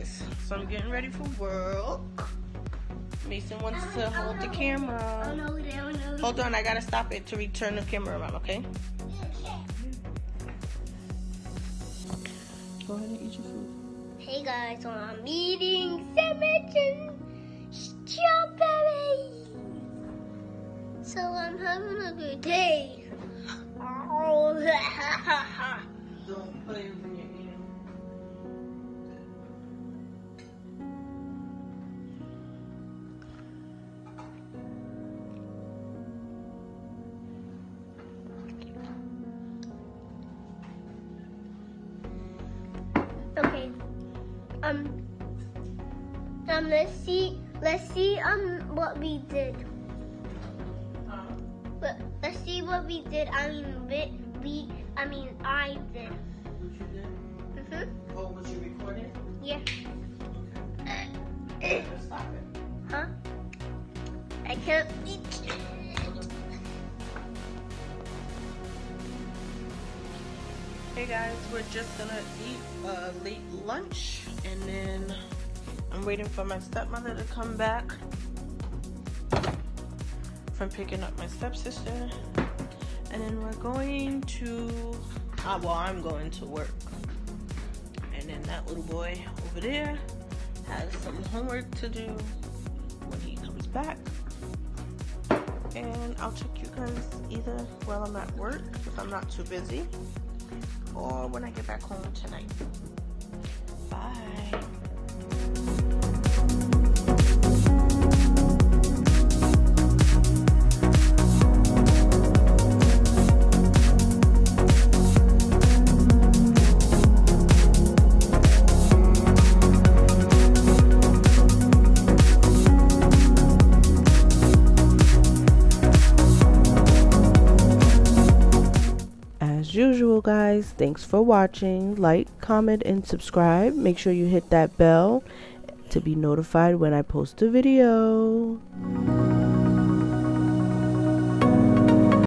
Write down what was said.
guys. So I'm getting ready for work. Mason wants to hold the camera. Oh. Hold on, I gotta stop it to return the camera around, okay? Go ahead and eat your food. Hey guys, so I'm eating sandwich and strawberries. So I'm having a good day. Um. Um. Let's see. Let's see. Um. What we did. Huh? Let, let's see what we did. I mean, we. we I mean, I did. What you did? Mhm. Oh, what you recorded? Yeah. Stop it. Huh? I can't Hey guys, we're just gonna eat a late lunch and then I'm waiting for my stepmother to come back from picking up my stepsister. And then we're going to, ah, well, I'm going to work. And then that little boy over there has some homework to do when he comes back. And I'll check you guys either while I'm at work if I'm not too busy or when I get back home tonight. Bye. As usual, guys, thanks for watching. Like, comment, and subscribe. Make sure you hit that bell to be notified when I post a video.